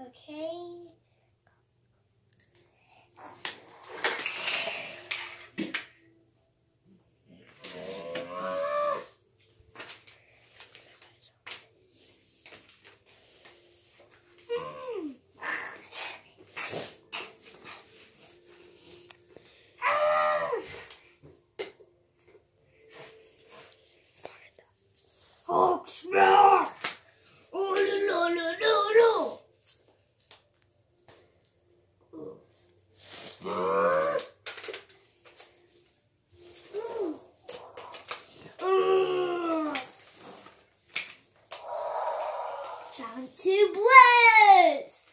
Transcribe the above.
Okay. Time to blaze!